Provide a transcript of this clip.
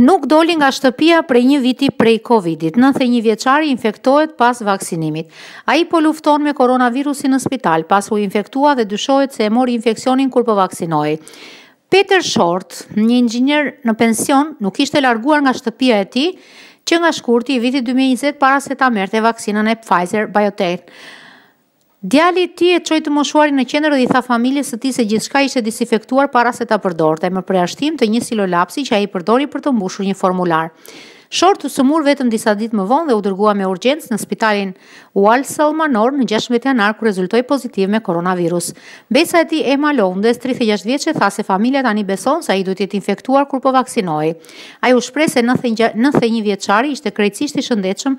Nuk doli nga shtëpia prej një viti prej Covidit. 91 vjeçari infektohet pas vaksinimit. Ai po lufton me koronavirusin në spital, pasi u infektua dhe dyshohet se e mori infeksionin kur po vaksinohej. Peter Short, një inxhinier në pension, nuk ishte larguar nga shtëpia e tij që nga shkurti i vitit 2020 para se ta merrte vaksinën e Pfizer BioNTech. Djali i tij e çoi të moshuarin në qendër dhe i tha familjes së tij se gjithçka ishte disinfektuar para se ta përdorte, me përjashtim të një stilolapsi që ai përdori për të mbushur një formular. Short u sëmur vetëm disa ditë më vonë dhe u dërgua me urgjencë në spitalin Walsall Manor në 16 janar ku rezultoi pozitiv me koronavirus. Mbesa e tij Emma Lowndes, 36 vjeçe, tha se familja tani beson se ai duhet të jetë infektuar kur po vaksinohej. Ai u shpreh se 91 vjeçari ishte krejtësisht i shëndetshëm,